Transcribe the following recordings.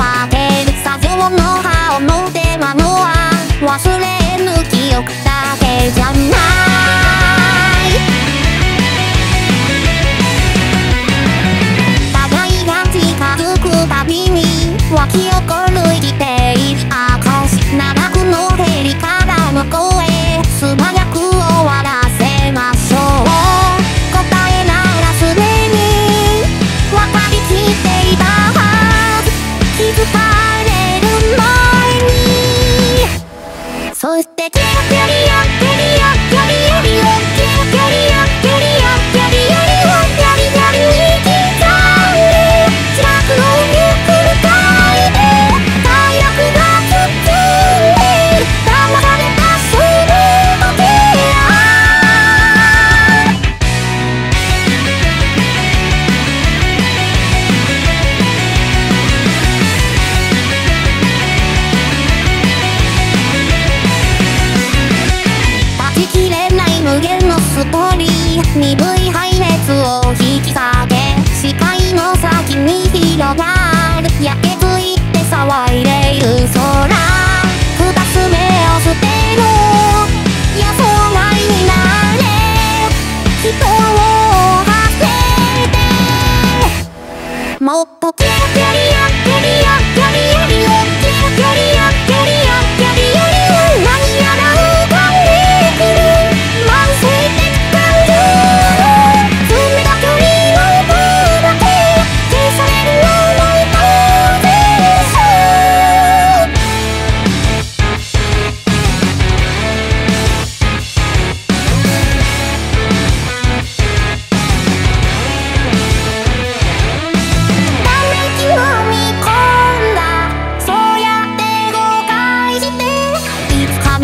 はぞる作業の歯を持てはのは忘れぬ記憶だけじゃない。互いが近づくたびに湧き起こる前にそしてキラキラストーリー鈍い配列を引き下げ視界の先に広がる焼けついて騒いでいる空もっと強くやり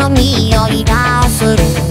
匂いがする